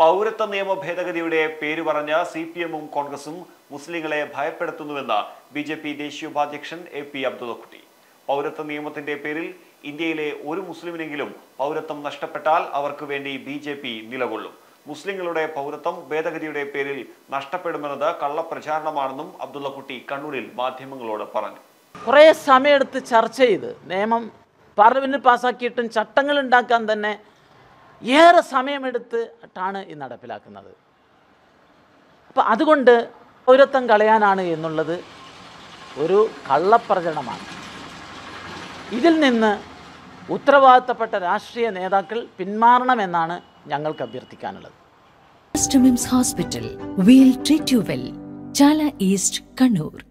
പൗരത്വ നിയമ ഭേദഗതിയുടെ പേര് പറഞ്ഞ സി പി എമ്മും കോൺഗ്രസും മുസ്ലിങ്ങളെ ഭയപ്പെടുത്തുന്നുവെന്ന് ബി ജെ പി ദേശീയ ഉപാധ്യക്ഷൻ എ പി അബ്ദുള്ളക്കുട്ടി. പൗരത്വ നിയമത്തിന്റെ പേരിൽ ഇന്ത്യയിലെ ഒരു മുസ്ലിമിനെങ്കിലും പൗരത്വം നഷ്ടപ്പെട്ടാൽ അവർക്ക് വേണ്ടി ബി ജെ പി നിലകൊള്ളും. മുസ്ലിങ്ങളുടെ പൗരത്വം ഭേദഗതിയുടെ പേരിൽ നഷ്ടപ്പെടുമെന്നത് കള്ളപ്രചാരണമാണെന്നും അബ്ദുള്ളക്കുട്ടി കണ്ണൂരിൽ മാധ്യമങ്ങളോട് പറഞ്ഞു. കുറേ സമയമെടുത്ത് ചർച്ച ചെയ്ത് നിയമം പാർലമെന്റിൽ പാസ്സാക്കിയിട്ടും ചട്ടങ്ങൾ ഉണ്ടാക്കാൻ തന്നെ ഏറെ സമയമെടുത്തിട്ടാണ് ഈ നടപ്പിലാക്കുന്നത്. അപ്പോൾ അതുകൊണ്ട് പൗരത്വം കളയാനാണ് എന്നുള്ളത് ഒരു കള്ളപ്രചരണമാണ്. ഇതിൽ നിന്ന് ഉത്തരവാദിത്തപ്പെട്ട രാഷ്ട്രീയ നേതാക്കൾ പിന്മാറണമെന്നാണ് ഞങ്ങൾക്ക് അഭ്യർത്ഥിക്കാനുള്ളത്. Hospital will treat you well Chala East Kannur.